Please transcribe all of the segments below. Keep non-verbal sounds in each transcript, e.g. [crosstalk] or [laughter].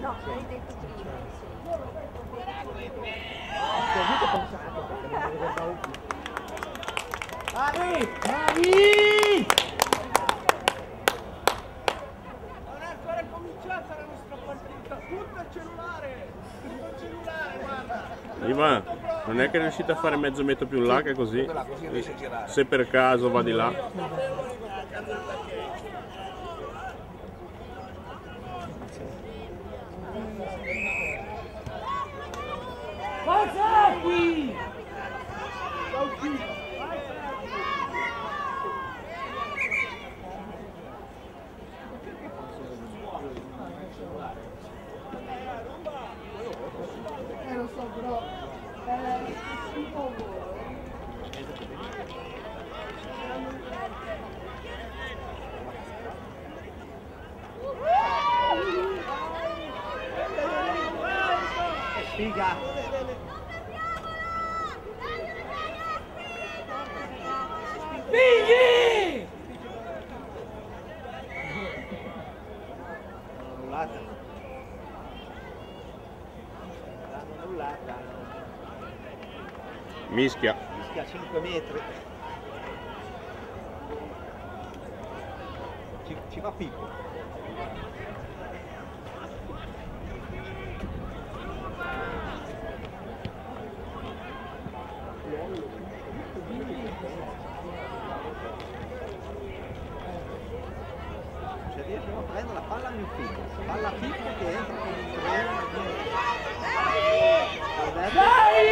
No, non ricordavo più. Bravi! Bravi! Non è ancora cominciata la nostra partita. Tutto il cellulare. Tutto il cellulare, guarda. Ivan, non è che riuscite a fare mezzo metro più in là che così? Se per caso va di là. Falsati! Eh, Figa! Figli! Annullata. Annullata. Mischia. Mischia a 5 metri. Ci, ci va Pippo. Se riescono a prendere la palla Pippo che entra con un treno. Dai!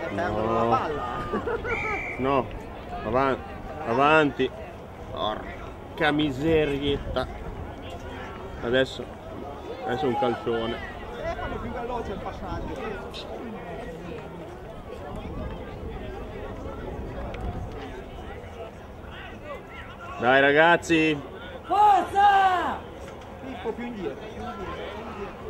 E perdono No. la palla. No, avanti. Avanti. Porca miserietta. Adesso, adesso un calcione. Fanno più veloce il passaggio. Dai ragazzi. Forza! Pippo più indietro, più indietro, più indietro.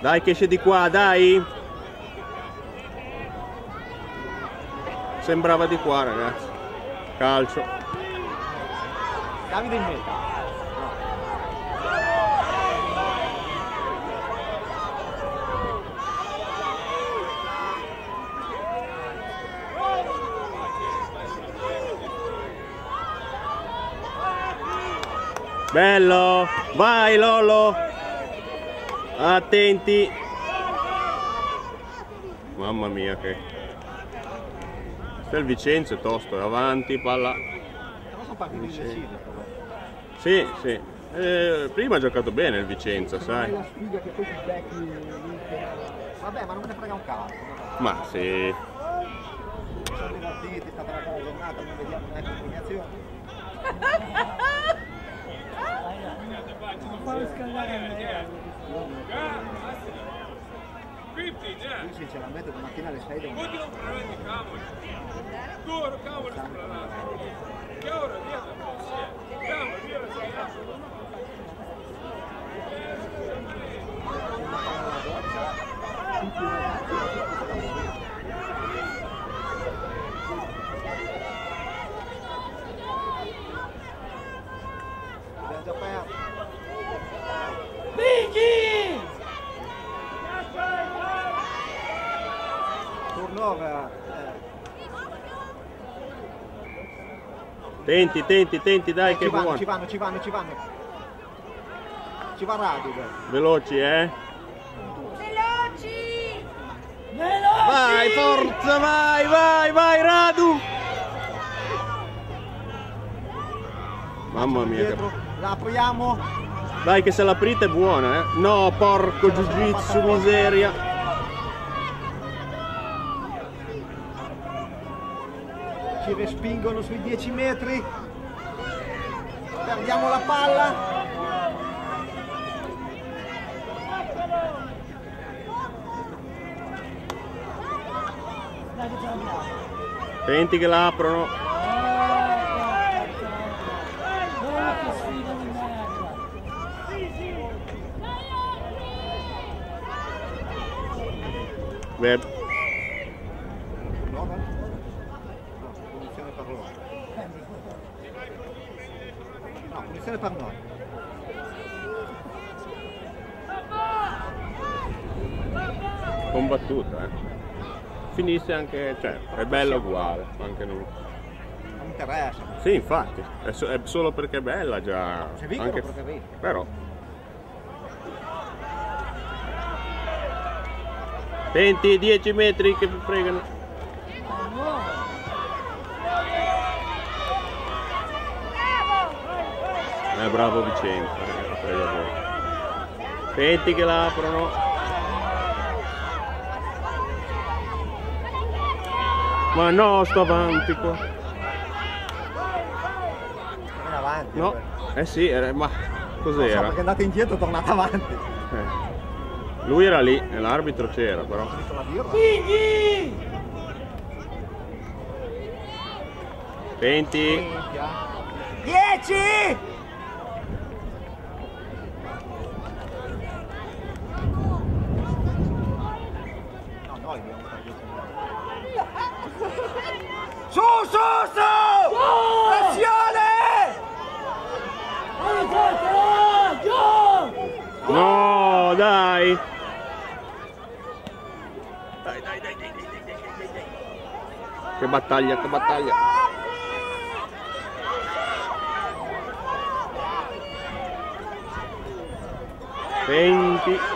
Dai che esce di qua, dai. Sembrava di qua ragazzi. Calcio. Davide in meta. Bello. Vai Lolo. Attenti. Mamma mia che... Questo è il Vicenza, è tosto, è avanti, palla. Partiti Sì. Sì, sì. Eh, prima ha giocato bene il Vicenza, sai. Vabbè, ma non me ne frega un cazzo. Ma sì. Sono divertiti, è stata una bella giornata, non vediamo neanche [laughs] Sì, ce la mette domattina alle 6 domani. Ultimo problema di cavolo. Duro cavolo sparato. Che ora dietro? Tenti, tenti, tenti, dai che ci vanno, buono. ci vanno, ci vanno, ci vanno. Ci va Radiger. Veloci, eh. Veloci! Vai, forza, vai, vai, vai, Radu. Mamma mia. Dietro, la apriamo. dai che se l'aprite è buona, eh. No, porco jiu-jitsu, miseria. Ci respingono sui 10 metri. Perdiamo la palla. Senti che la aprono Turnover? No, punizione per loro. No, punizione per noi. Combattuta, eh. Finisce anche, cioè, è bella uguale, anche non... Non interessa. Sì, infatti, è, so- è solo perché è bella già. Se vincono anche... perché vincono. Però. Senti, 10 metri che fregano. Eh, bravo Vicenza, eh. Senti che l'aprono. Ma no, sto avanti qua. In avanti. No, eh sì, era- ma Non so, cos'era? perché è andato indietro e è tornato avanti. Eh. Lui era lì e l'arbitro c'era però. Birra. 20, 10! No, noi dobbiamo stare dietro. Su! Pressione! no dai! Che battaglia, che battaglia! Venti.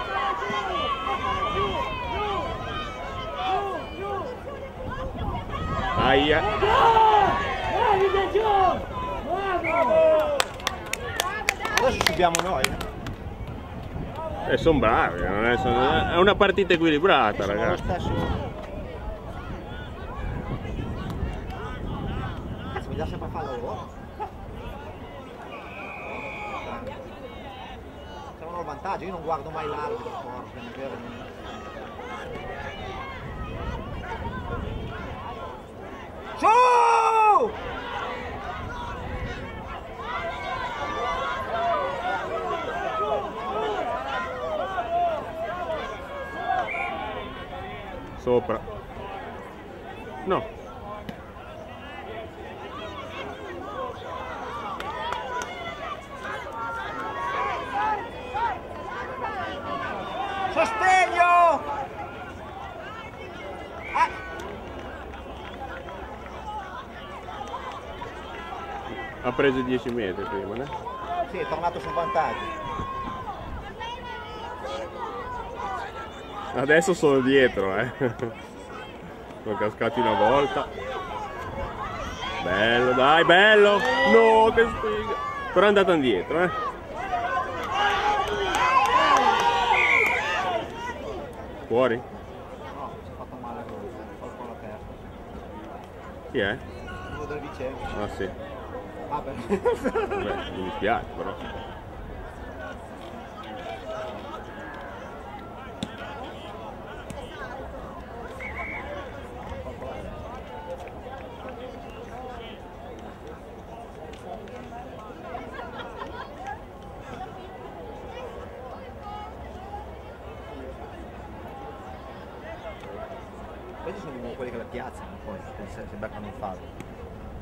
Aia. Adesso subiamo noi. E sono bravi, non è, sono- è una partita equilibrata ragazzi. Cazzo, bisogna sempre farlo loro. Siamo al vantaggio, io non guardo mai l'arbitro, porca, è vero. Su! Sopra. No. Sostegno! Ah, Ha preso 10 metri prima, né? sì, è tornato sul vantaggio. Adesso sono dietro, eh. Sono cascati una volta. Bello, dai, bello! No, che sfiga! Però è andato indietro, eh. Fuori? No, si è fatto male con il colpo alla testa. Chi è? Uno del vicino. Ah sì. Beh, mi dispiace però. Sono quelli che la piazzano poi, se, se beccano un fallo.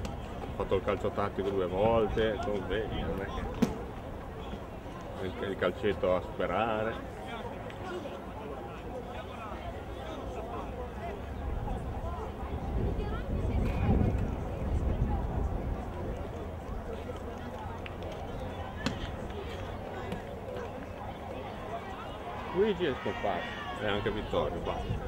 Ho fatto il calcio tattico due volte, tu vedi, non è che. Il, il calcetto a sperare. Luigi è scappato e anche Vittorio, basta.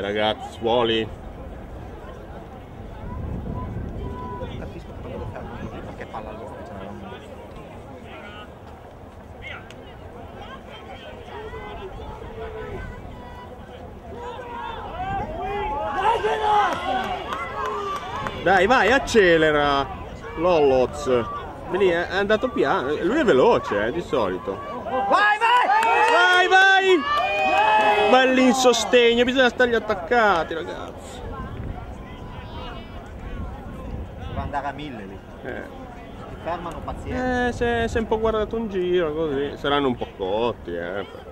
due. Dai, vai, accelera. Lolloz. È è andato piano. Lui è veloce, eh, di solito. Vai, vai! Vai, vai! Belli in sostegno, bisogna stargli attaccati, ragazzi. Deve andare a mille lì. Eh, Si fermano pazienti. eh se, se un po' guardato un giro così. Saranno un po' cotti, eh. Perché...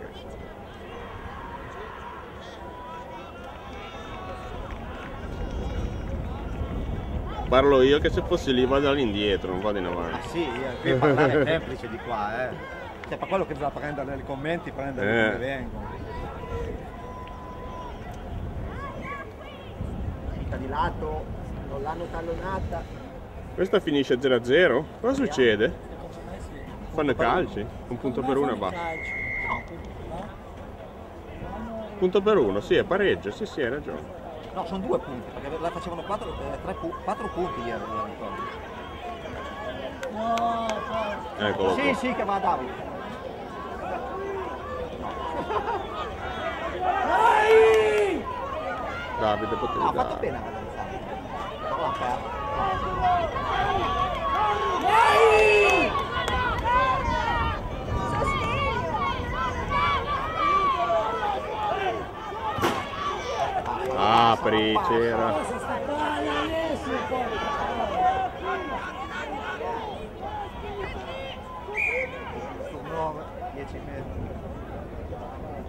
Parlo io che se fossi lì vado all'indietro, non vado in Ah avanti. sì, eh, qui parlare è semplice di qua, eh. Cioè, per quello che bisogna prendere nei commenti, prendere Eh. come vengono. Mica di lato, non l'hanno tallonata. Questa finisce 0-0. Cosa succede? Fanno calci? Un punto per uno basta. Punto per uno, sì, è pareggio, sì, sì, hai ragione. No, sono due punti, perché la facevano quattro, eh, tre pu- quattro punti ieri, mi ricordo. Eccolo Sì, qua. sì, che va Davide. Davide potevi No, ha fatto bene a danzare. Però l'ha perso. Apri, c'era. Su 9, 10 metri.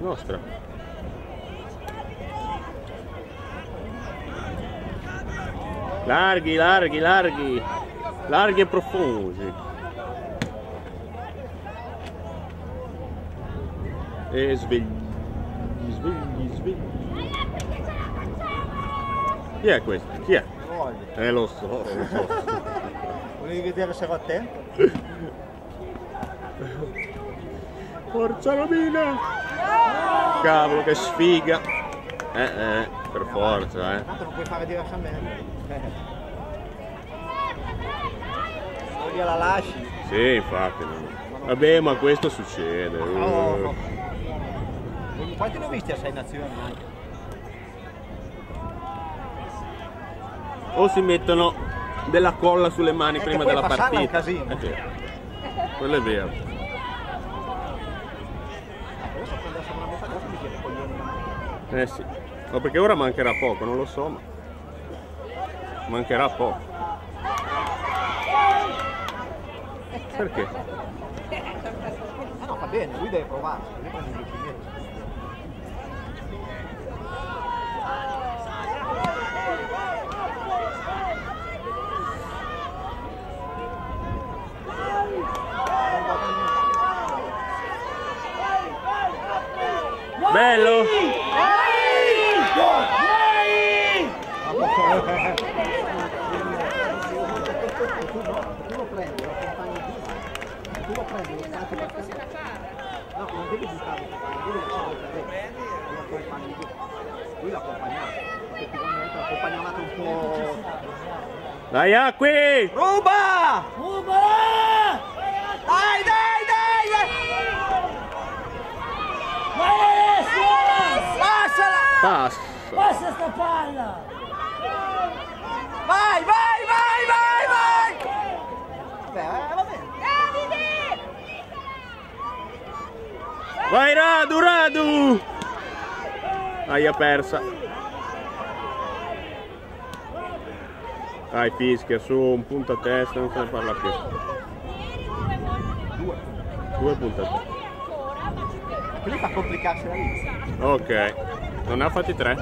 Nostra. Larghi, larghi, larghi. Larghi e profosi. E svegli, svegli, svegli. Chi è questo? Chi è? Eh lo so, lo so. Volevi vedere se ero attento? Forza Romina! Cavolo che sfiga! Eh eh, per forza eh. Tanto non puoi fare diversamente. O gliela lasci. Sì, infatti. no. Vabbè, ma questo succede. Oh. eh. Quanti ne ho visti a sei nazioni? O si mettono della colla sulle mani Eh, che prima della passarla è un partita. casino. Eh, sì. Quello è vero. Eh sì. Ma perché ora mancherà poco, non lo so, ma. Mancherà poco. Perché? Ah no, va bene, lui deve provarsi, lui prende 10 metri. Bello! Tu lo prendi, lo accompagni via. Tu lo prendi, lo scatti per terra. No, non devi buttarlo, devi lasciarlo per te. Lo accompagni via. Lui l'ha accompagnato. Effettivamente l'ha accompagnato un po'. Dai acqui! Ruba! Dai, dai, dai! Passala! Passa! Passa sta palla! Vai, vai, vai, vai, vai! Beh, eh, va bene. Vai Radu, Radu! Aia persa. Dai fischia su, un punto a testa, non se ne parla più. Due punti a testa. Quelli fa complicarsi la vita. Ok. Non ne ha fatti tre?